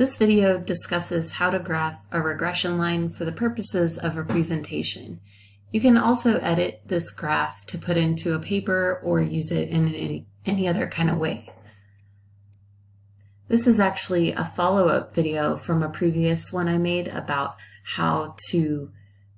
This video discusses how to graph a regression line for the purposes of a presentation. You can also edit this graph to put into a paper or use it in any, any other kind of way. This is actually a follow-up video from a previous one I made about how to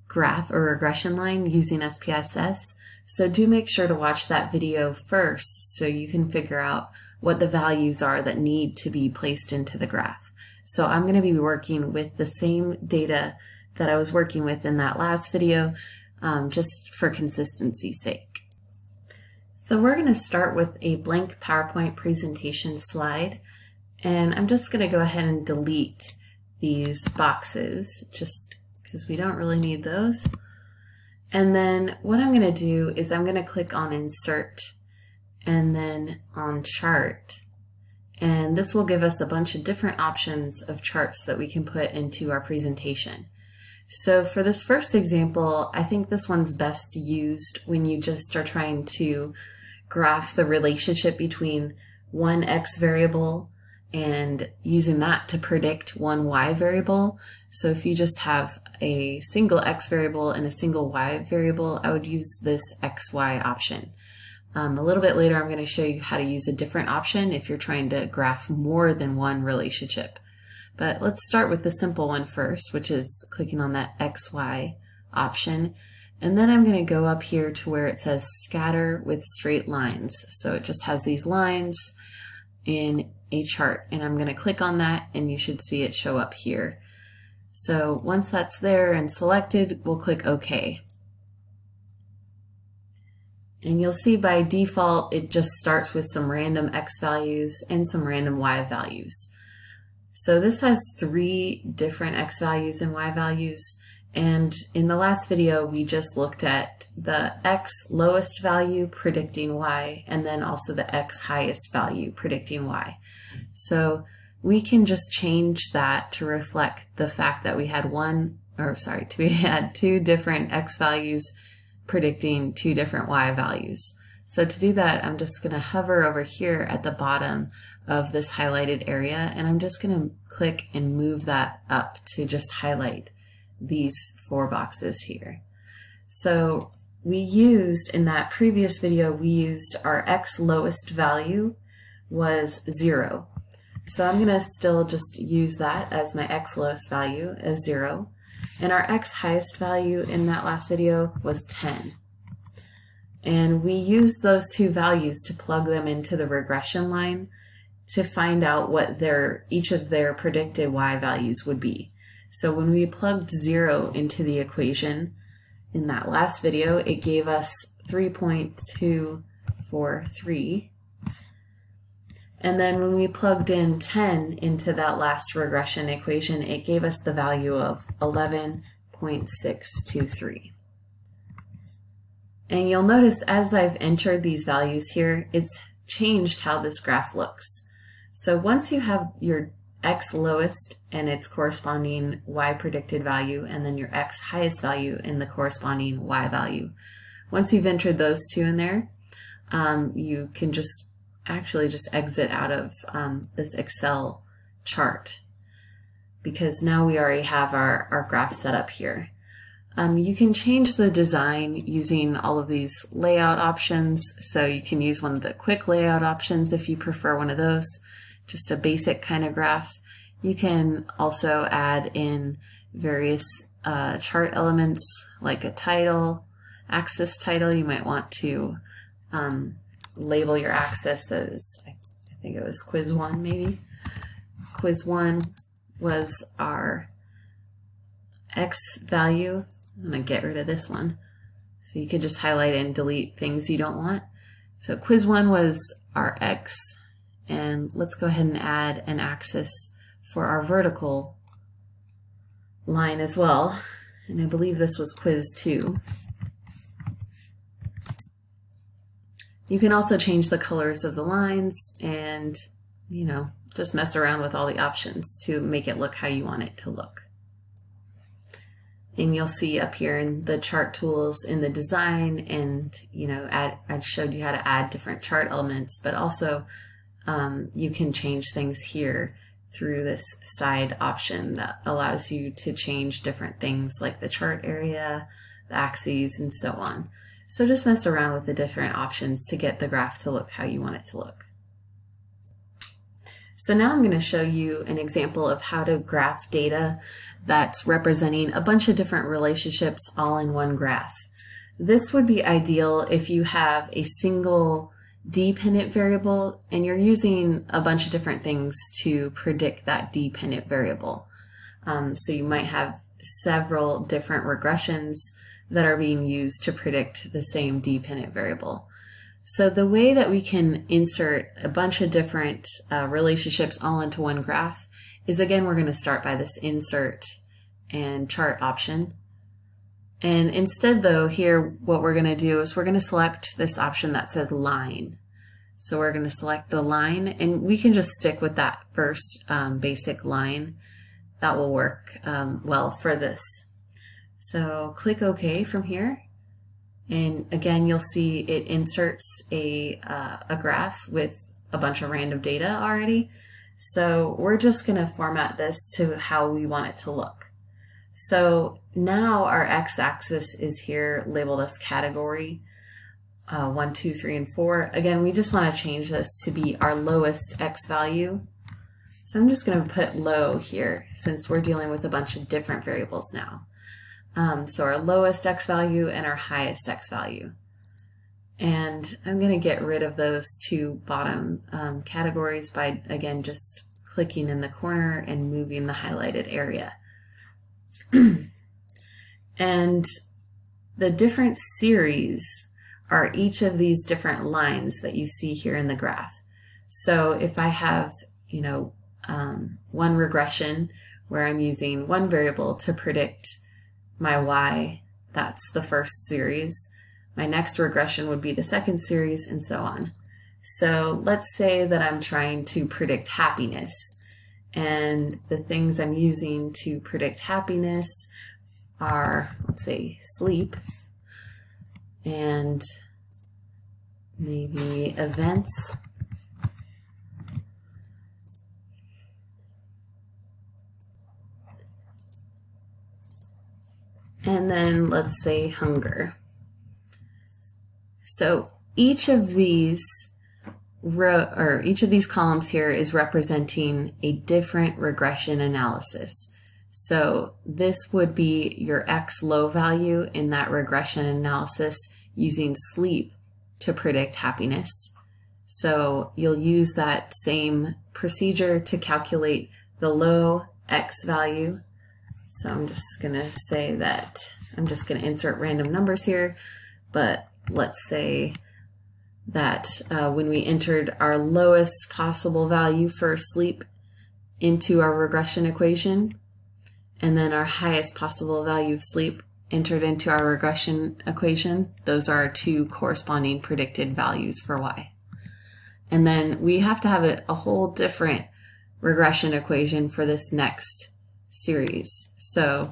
graph a regression line using SPSS. So do make sure to watch that video first so you can figure out what the values are that need to be placed into the graph. So I'm going to be working with the same data that I was working with in that last video, um, just for consistency's sake. So we're going to start with a blank PowerPoint presentation slide, and I'm just going to go ahead and delete these boxes just because we don't really need those. And then what I'm going to do is I'm going to click on Insert and then on Chart. And this will give us a bunch of different options of charts that we can put into our presentation. So for this first example, I think this one's best used when you just are trying to graph the relationship between one x variable and using that to predict one y variable. So if you just have a single x variable and a single y variable, I would use this xy option. Um, a little bit later, I'm going to show you how to use a different option if you're trying to graph more than one relationship. But let's start with the simple one first, which is clicking on that XY option. And then I'm going to go up here to where it says scatter with straight lines. So it just has these lines in a chart and I'm going to click on that and you should see it show up here. So once that's there and selected, we'll click OK. And you'll see by default, it just starts with some random X values and some random Y values. So this has three different X values and Y values. And in the last video, we just looked at the X lowest value predicting Y, and then also the X highest value predicting Y. So we can just change that to reflect the fact that we had one, or sorry, we had two different X values predicting two different Y values. So to do that, I'm just going to hover over here at the bottom of this highlighted area, and I'm just going to click and move that up to just highlight these four boxes here. So we used, in that previous video, we used our X lowest value was zero. So I'm going to still just use that as my X lowest value as zero. And our X highest value in that last video was 10. And we used those two values to plug them into the regression line to find out what their each of their predicted y values would be. So when we plugged 0 into the equation in that last video, it gave us 3.243. And then when we plugged in 10 into that last regression equation, it gave us the value of 11.623. And you'll notice as I've entered these values here, it's changed how this graph looks. So once you have your x lowest and its corresponding y predicted value, and then your x highest value and the corresponding y value, once you've entered those two in there, um, you can just actually just exit out of um, this Excel chart because now we already have our, our graph set up here. Um, you can change the design using all of these layout options. So you can use one of the quick layout options if you prefer one of those just a basic kind of graph. You can also add in various uh, chart elements like a title, axis title. You might want to um, label your axis as, I think it was quiz one maybe. Quiz one was our X value. I'm to get rid of this one. So you can just highlight and delete things you don't want. So quiz one was our X and let's go ahead and add an axis for our vertical line as well. And I believe this was quiz two. You can also change the colors of the lines and, you know, just mess around with all the options to make it look how you want it to look. And you'll see up here in the chart tools in the design and, you know, add, I showed you how to add different chart elements, but also um, you can change things here through this side option that allows you to change different things like the chart area, the axes, and so on. So just mess around with the different options to get the graph to look how you want it to look. So now I'm going to show you an example of how to graph data that's representing a bunch of different relationships all in one graph. This would be ideal if you have a single dependent variable and you're using a bunch of different things to predict that dependent variable. Um, so you might have several different regressions that are being used to predict the same dependent variable. So the way that we can insert a bunch of different uh, relationships all into one graph is again, we're going to start by this insert and chart option. And instead though, here what we're going to do is we're going to select this option that says line. So we're going to select the line and we can just stick with that first um, basic line. That will work um, well for this. So click OK from here. And again, you'll see it inserts a, uh, a graph with a bunch of random data already. So we're just going to format this to how we want it to look. So now our x-axis is here labeled as category uh, 1, 2, 3, and 4. Again, we just want to change this to be our lowest x value. So I'm just going to put low here since we're dealing with a bunch of different variables now. Um, so our lowest x value and our highest x value. And I'm going to get rid of those two bottom um, categories by, again, just clicking in the corner and moving the highlighted area. and the different series are each of these different lines that you see here in the graph. So if I have, you know, um, one regression where I'm using one variable to predict my y, that's the first series. My next regression would be the second series and so on. So let's say that I'm trying to predict happiness and the things I'm using to predict happiness are, let's say, sleep and maybe events. And then let's say hunger. So each of these or each of these columns here is representing a different regression analysis. So this would be your X low value in that regression analysis using sleep to predict happiness. So you'll use that same procedure to calculate the low X value so I'm just going to say that I'm just going to insert random numbers here, but let's say that uh, when we entered our lowest possible value for sleep into our regression equation, and then our highest possible value of sleep entered into our regression equation, those are our two corresponding predicted values for y. And then we have to have a, a whole different regression equation for this next series. So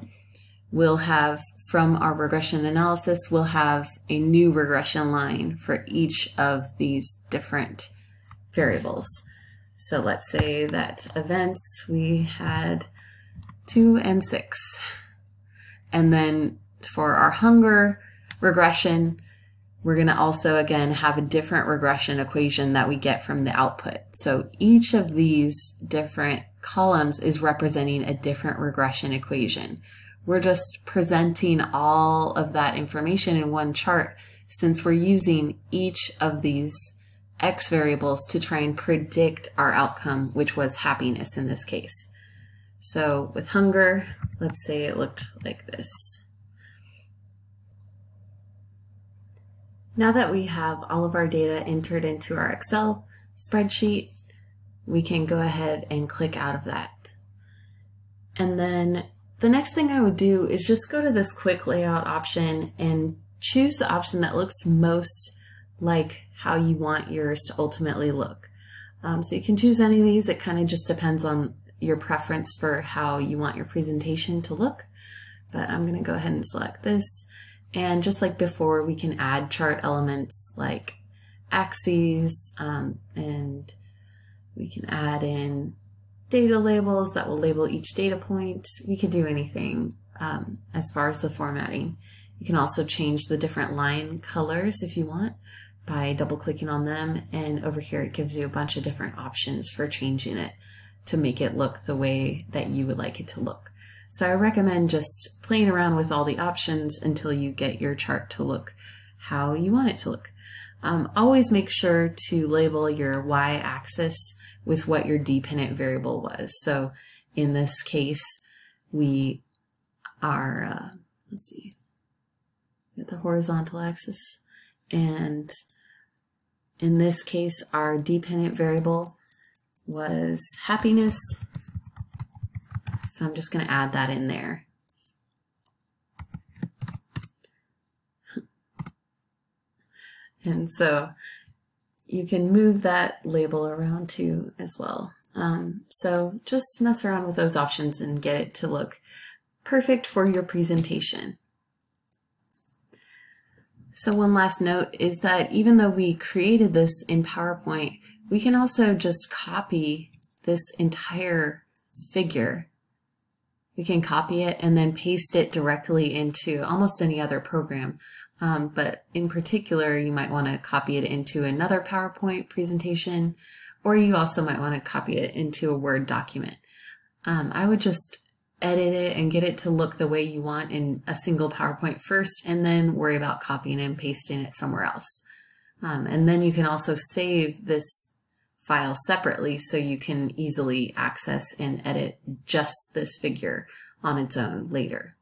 we'll have from our regression analysis, we'll have a new regression line for each of these different variables. So let's say that events, we had two and six. And then for our hunger regression, we're going to also again have a different regression equation that we get from the output. So each of these different columns is representing a different regression equation. We're just presenting all of that information in one chart since we're using each of these x variables to try and predict our outcome, which was happiness in this case. So with hunger, let's say it looked like this. Now that we have all of our data entered into our Excel spreadsheet, we can go ahead and click out of that. And then the next thing I would do is just go to this quick layout option and choose the option that looks most like how you want yours to ultimately look. Um, so you can choose any of these. It kind of just depends on your preference for how you want your presentation to look. But I'm going to go ahead and select this. And just like before, we can add chart elements like axes um, and we can add in data labels that will label each data point. We could do anything um, as far as the formatting. You can also change the different line colors if you want by double clicking on them and over here it gives you a bunch of different options for changing it to make it look the way that you would like it to look. So I recommend just playing around with all the options until you get your chart to look how you want it to look. Um, always make sure to label your y-axis with what your dependent variable was. So in this case, we are, uh, let's see, at the horizontal axis. And in this case, our dependent variable was happiness. So I'm just going to add that in there. And so you can move that label around too as well. Um, so just mess around with those options and get it to look perfect for your presentation. So one last note is that even though we created this in PowerPoint, we can also just copy this entire figure. We can copy it and then paste it directly into almost any other program. Um, but in particular, you might want to copy it into another PowerPoint presentation, or you also might want to copy it into a Word document. Um, I would just edit it and get it to look the way you want in a single PowerPoint first, and then worry about copying and pasting it somewhere else. Um, and then you can also save this file separately so you can easily access and edit just this figure on its own later.